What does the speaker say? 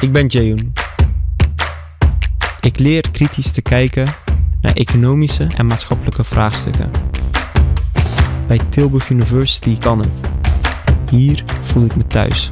Ik ben Jayoon. Ik leer kritisch te kijken naar economische en maatschappelijke vraagstukken. Bij Tilburg University kan het. Hier voel ik me thuis.